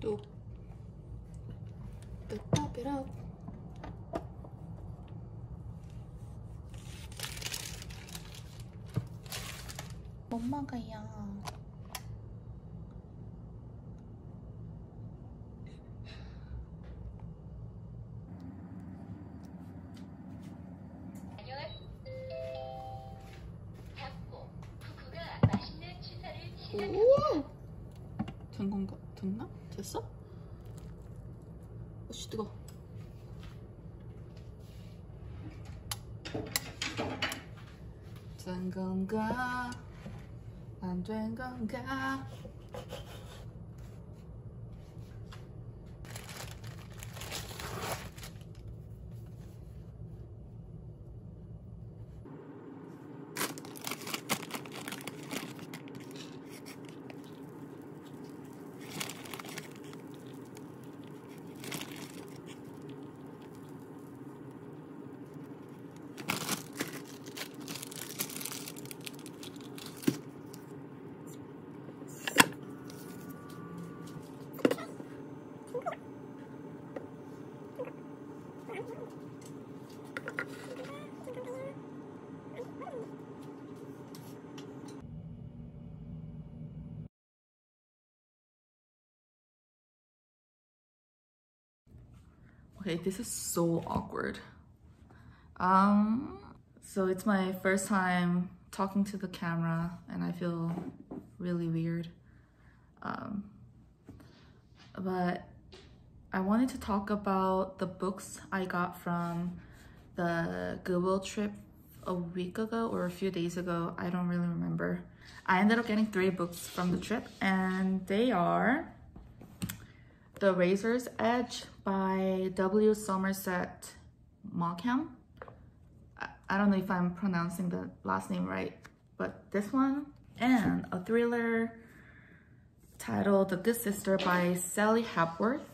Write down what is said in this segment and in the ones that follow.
to to top it up 못 먹어요 우와! 든 건가? 듣나? 됐어? 어씨 뜨거. 된 건가? 안 된 건가? Okay, this is so awkward. Um, so it's my first time talking to the camera and I feel really weird. Um, but I wanted to talk about the books I got from the Goodwill trip a week ago or a few days ago. I don't really remember. I ended up getting three books from the trip and they are The Razor's Edge by W. Somerset Maugham. I- don't know if I'm pronouncing the last name right, but this one and a thriller titled The Good Sister by Sally Hepworth.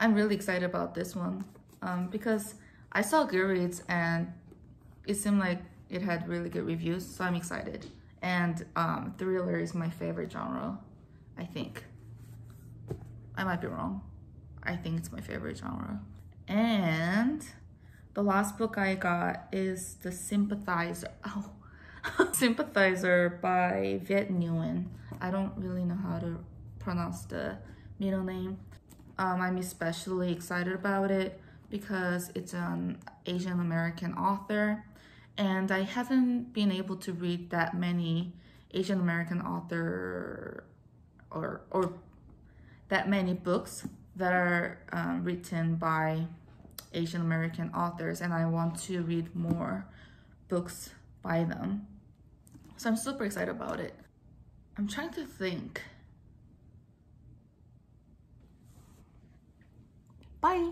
I'm really excited about this one um, because I saw Goodreads and it seemed like it had really good reviews, so I'm excited. And um, thriller is my favorite genre, I think. I might be wrong. I think it's my favorite genre. And the last book I got is The Sympathizer. Oh, Sympathizer by Viet Nguyen. I don't really know how to pronounce the middle name. Um, I'm especially excited about it because it's an Asian American author and I haven't been able to read that many Asian American author or or that many books that are um, written by Asian American authors and I want to read more books by them. So I'm super excited about it. I'm trying to think. Bye.